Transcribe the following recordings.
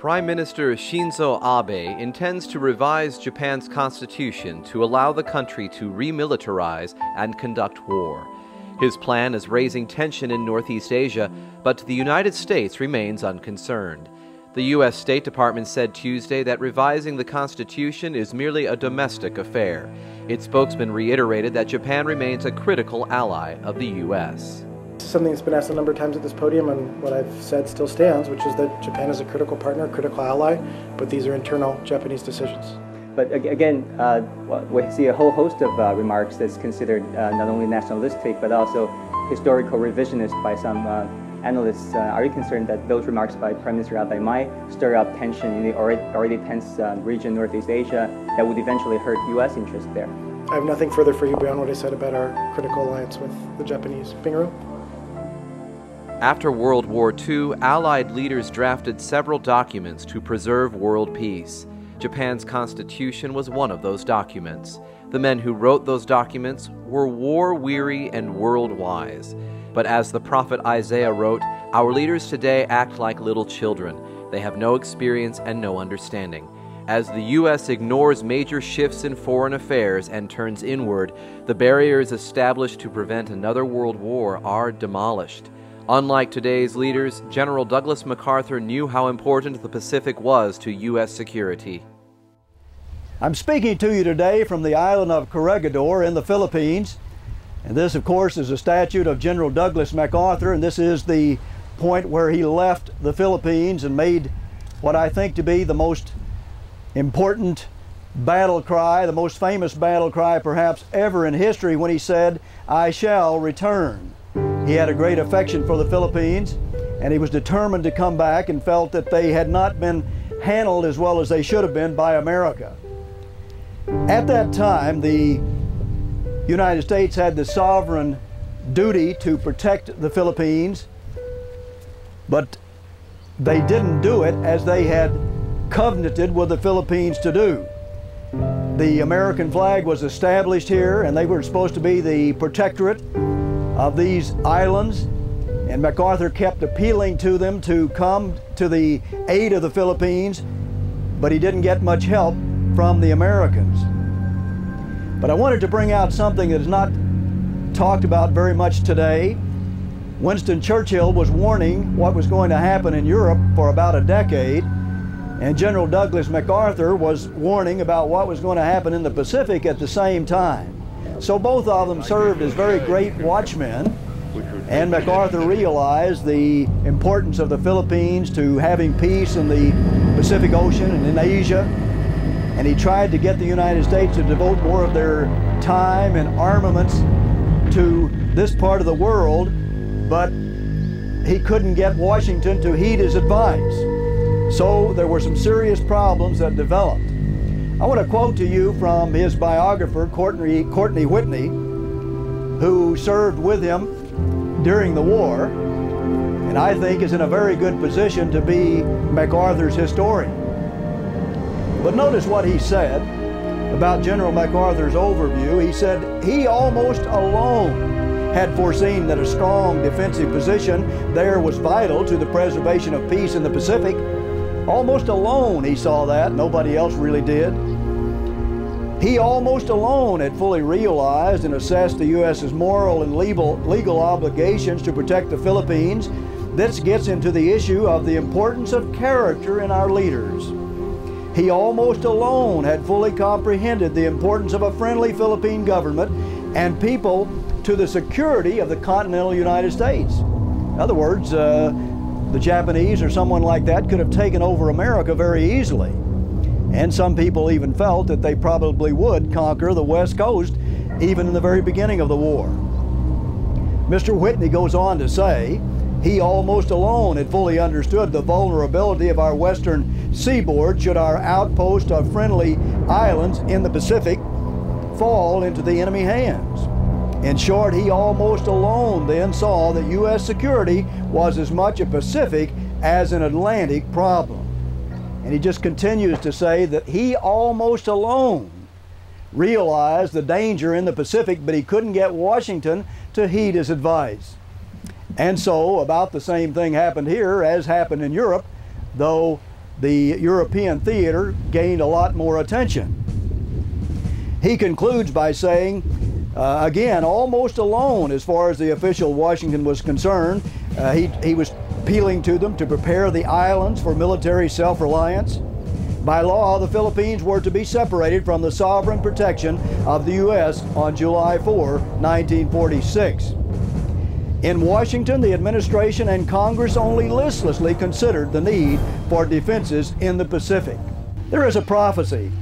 Prime Minister Shinzo Abe intends to revise Japan's constitution to allow the country to remilitarize and conduct war. His plan is raising tension in Northeast Asia, but the United States remains unconcerned. The U.S. State Department said Tuesday that revising the Constitution is merely a domestic affair. Its spokesman reiterated that Japan remains a critical ally of the U.S. Something that's been asked a number of times at this podium, and what I've said still stands, which is that Japan is a critical partner, critical ally, but these are internal Japanese decisions. But again, uh, we see a whole host of uh, remarks that's considered uh, not only nationalistic but also historical revisionist by some uh, analysts. Uh, are you concerned that those remarks by Prime Minister Abe might stir up tension in the already, already tense uh, region, Northeast Asia, that would eventually hurt U.S. interests there? I have nothing further for you beyond what I said about our critical alliance with the Japanese. Pingaru? After World War II, Allied leaders drafted several documents to preserve world peace. Japan's constitution was one of those documents. The men who wrote those documents were war weary and world wise. But as the prophet Isaiah wrote, Our leaders today act like little children. They have no experience and no understanding. As the U.S. ignores major shifts in foreign affairs and turns inward, the barriers established to prevent another world war are demolished. Unlike today's leaders, General Douglas MacArthur knew how important the Pacific was to U.S. security. I'm speaking to you today from the island of Corregidor in the Philippines. And this, of course, is a statue of General Douglas MacArthur, and this is the point where he left the Philippines and made what I think to be the most important battle cry, the most famous battle cry perhaps ever in history when he said, I shall return. He had a great affection for the Philippines and he was determined to come back and felt that they had not been handled as well as they should have been by America. At that time, the United States had the sovereign duty to protect the Philippines, but they didn't do it as they had covenanted with the Philippines to do. The American flag was established here and they were supposed to be the protectorate of these islands. And MacArthur kept appealing to them to come to the aid of the Philippines, but he didn't get much help from the Americans. But I wanted to bring out something that is not talked about very much today. Winston Churchill was warning what was going to happen in Europe for about a decade, and General Douglas MacArthur was warning about what was going to happen in the Pacific at the same time. So both of them served as very great watchmen. And MacArthur realized the importance of the Philippines to having peace in the Pacific Ocean and in Asia. And he tried to get the United States to devote more of their time and armaments to this part of the world, but he couldn't get Washington to heed his advice. So there were some serious problems that developed. I want to quote to you from his biographer, Courtney, Courtney Whitney, who served with him during the war, and I think is in a very good position to be MacArthur's historian. But notice what he said about General MacArthur's overview. He said he almost alone had foreseen that a strong defensive position there was vital to the preservation of peace in the Pacific. Almost alone he saw that, nobody else really did. He almost alone had fully realized and assessed the U.S.'s moral and legal, legal obligations to protect the Philippines. This gets into the issue of the importance of character in our leaders. He almost alone had fully comprehended the importance of a friendly Philippine government and people to the security of the continental United States. In other words, uh, the Japanese or someone like that could have taken over America very easily. And some people even felt that they probably would conquer the West Coast even in the very beginning of the war. Mr. Whitney goes on to say, he almost alone had fully understood the vulnerability of our western seaboard should our outpost of friendly islands in the Pacific fall into the enemy hands. In short, he almost alone then saw that U.S. security was as much a Pacific as an Atlantic problem. And he just continues to say that he almost alone realized the danger in the Pacific, but he couldn't get Washington to heed his advice. And so, about the same thing happened here as happened in Europe, though the European theater gained a lot more attention. He concludes by saying, uh, again, almost alone as far as the official Washington was concerned, uh, he, he was appealing to them to prepare the islands for military self reliance. By law, the Philippines were to be separated from the sovereign protection of the U.S. on July 4, 1946. In Washington, the administration and Congress only listlessly considered the need for defenses in the Pacific. There is a prophecy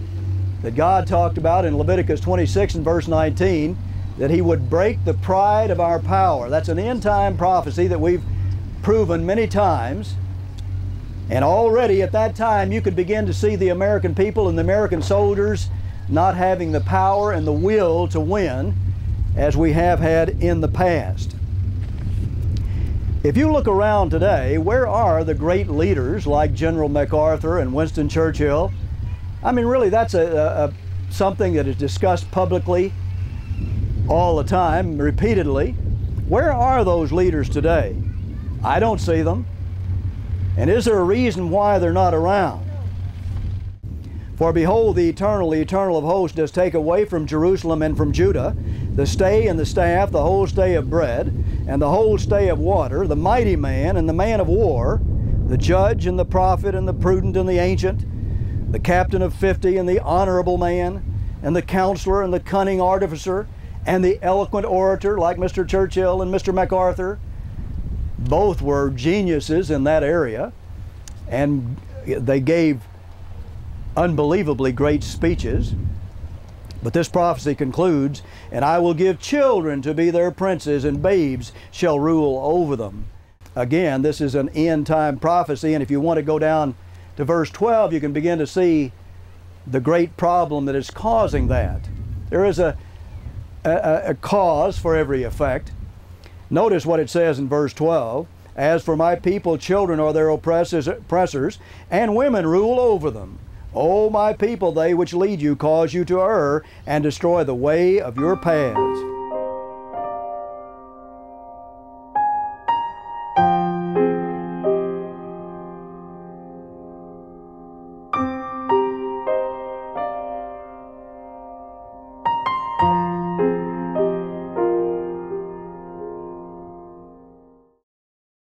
that God talked about in Leviticus 26 and verse 19 that He would break the pride of our power. That's an end time prophecy that we've proven many times. And already at that time, you could begin to see the American people and the American soldiers not having the power and the will to win as we have had in the past. If you look around today, where are the great leaders like General MacArthur and Winston Churchill? I mean, really, that's a, a, something that is discussed publicly all the time, repeatedly. Where are those leaders today? I don't see them. And is there a reason why they're not around? For behold, the eternal, the eternal of hosts does take away from Jerusalem and from Judah the stay and the staff, the whole stay of bread, and the whole stay of water, the mighty man and the man of war, the judge and the prophet and the prudent and the ancient, the captain of fifty and the honorable man, and the counselor and the cunning artificer, and the eloquent orator like Mr. Churchill and Mr. MacArthur. Both were geniuses in that area, and they gave unbelievably great speeches. But this prophecy concludes, and I will give children to be their princes, and babes shall rule over them. Again, this is an end time prophecy, and if you want to go down to verse 12, you can begin to see the great problem that is causing that. There is a, a, a cause for every effect. Notice what it says in verse 12 As for my people, children are their oppressors, oppressors and women rule over them. O my people, they which lead you cause you to err and destroy the way of your paths.